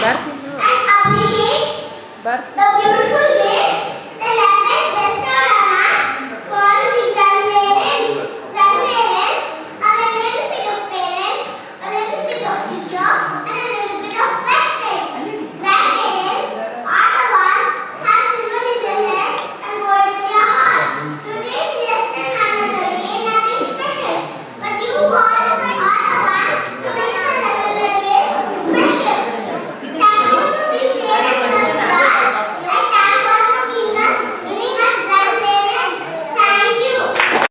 Birth. Birth. The beautiful day.